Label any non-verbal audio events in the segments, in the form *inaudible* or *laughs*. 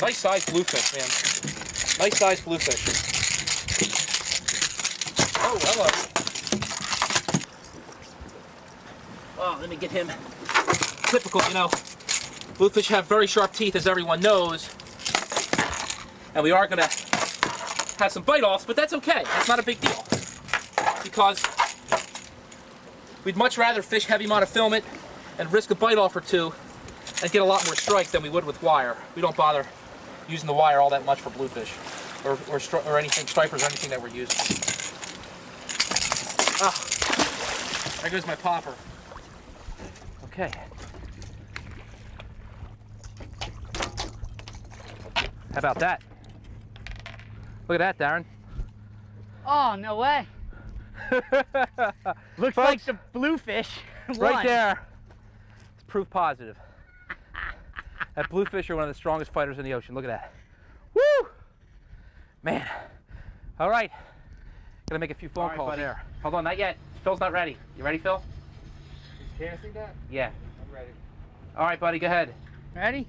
Nice sized bluefish, man. Nice sized bluefish. Oh, hello. Oh, let me get him. Typical, you know. Bluefish have very sharp teeth, as everyone knows. And we are going to have some bite offs, but that's okay. That's not a big deal. Because we'd much rather fish heavy monofilament and risk a bite off or two and get a lot more strike than we would with wire. We don't bother using the wire all that much for bluefish or, or, or anything, stripers or anything that we're using. Ah, there goes my popper. Okay. How about that? Look at that, Darren. Oh, no way. *laughs* Looks Folks, like the bluefish. *laughs* Right there. It's proof positive. That bluefish are one of the strongest fighters in the ocean. Look at that. Woo! Man. All right. Gonna make a few phone All right, calls buddy. there. Hold on, not yet. Phil's not ready. You ready, Phil? He's casting that? Yeah. I'm ready. All right, buddy, go ahead. Ready?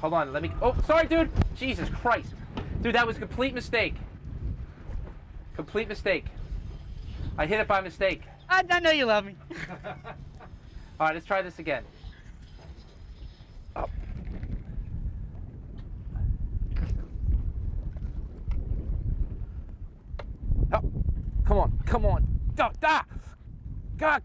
Hold on, let me. Oh, sorry, dude. Jesus Christ. Dude, that was a complete mistake. Complete mistake. I hit it by mistake. I, I know you love me. *laughs* All right, let's try this again. Oh. Oh, come on. Ah, ah, God.